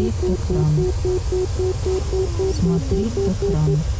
Смотреть экран. Смотреть экран.